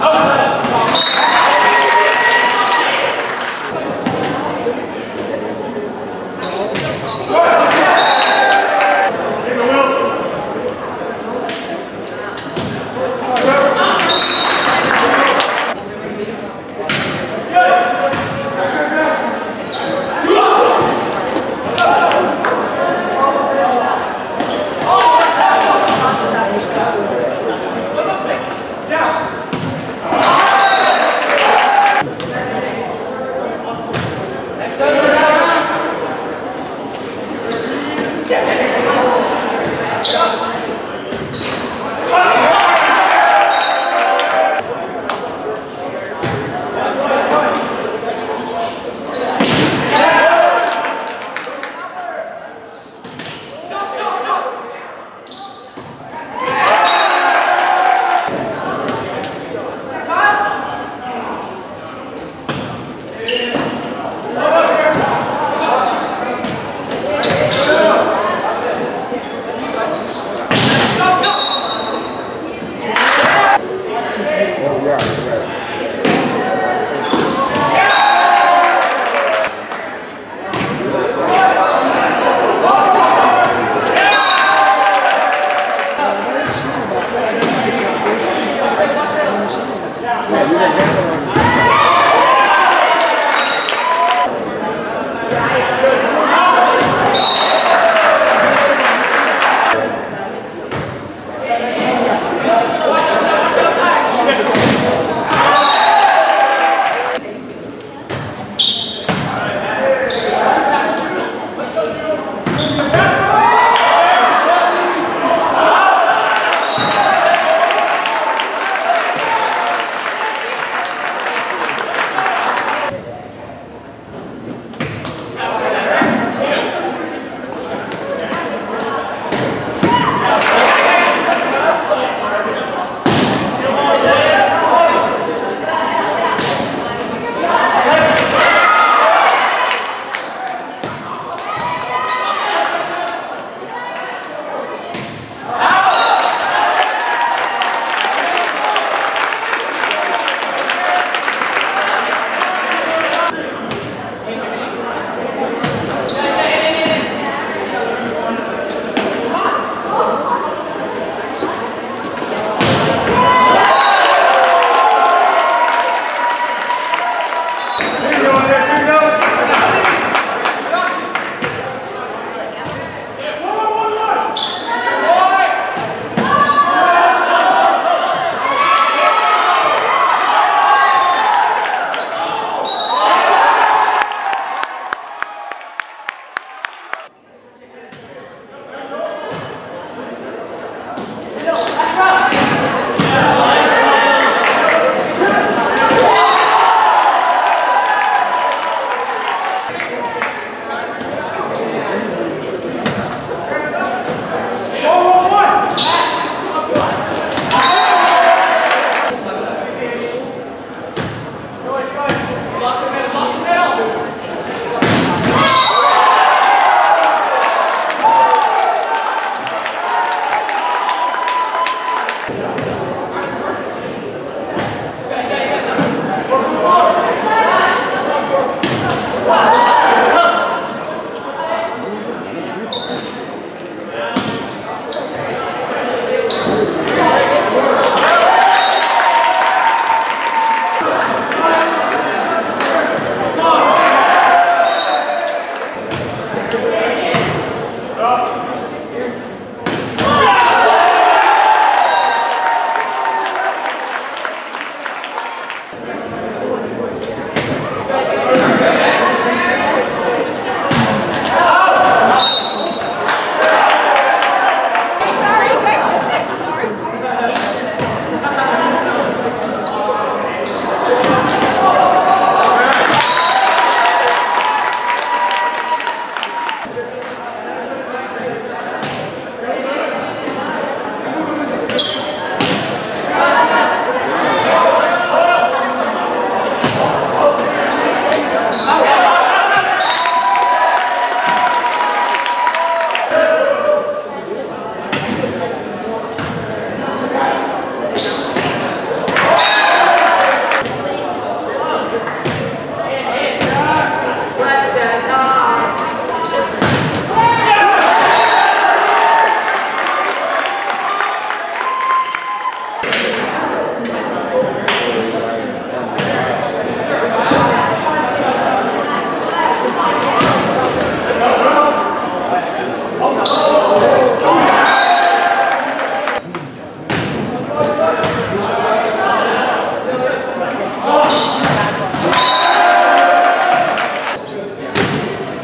Oh.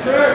Sure.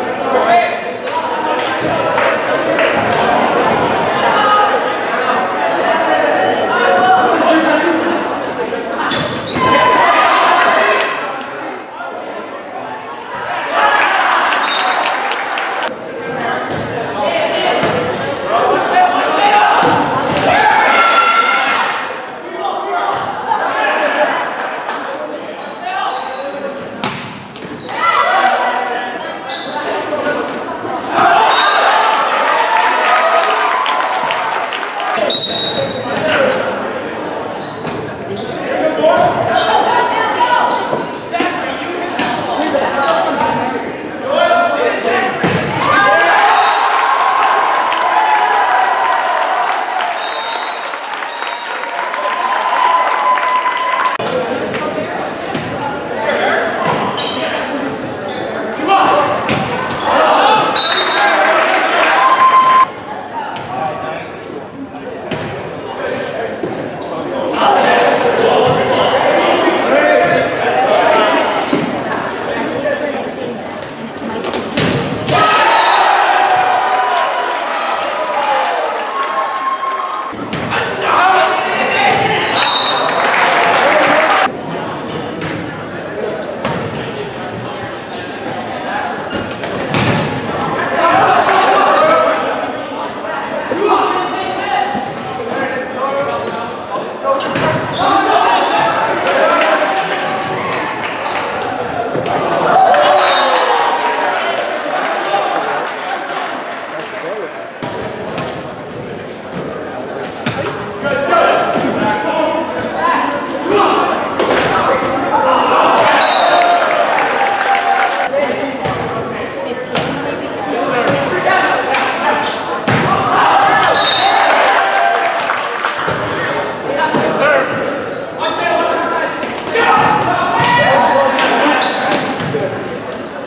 Gracias.